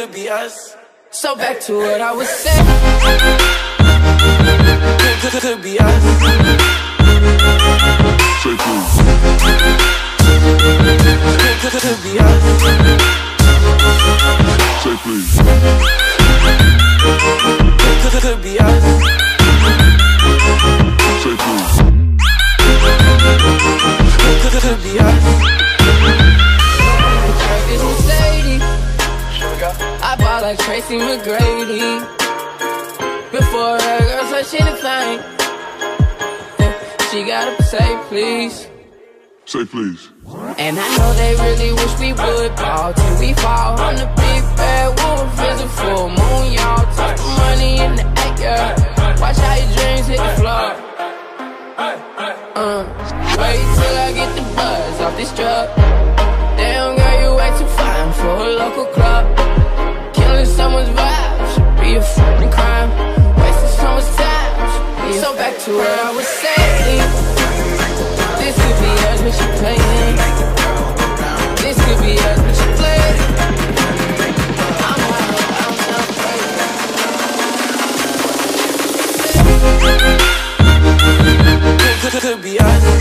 could be us. So back to what I was saying. Could, be us. Say please. Could, be us. Say please. Could be us. Bought like Tracy McGrady. Before that girl said she the thing. She gotta say please. Say please. And I know they really wish we would ball till we fall. I'm the big bad wolf, it's a full moon, y'all. Talk the money in the yeah. Watch how your dreams hit the floor. Uh, wait till I get the buzz off this drug. So back to what I was saying. This could be us when she playing. This could be us when she playing. I'm wild, I'm. Could, could, could be us.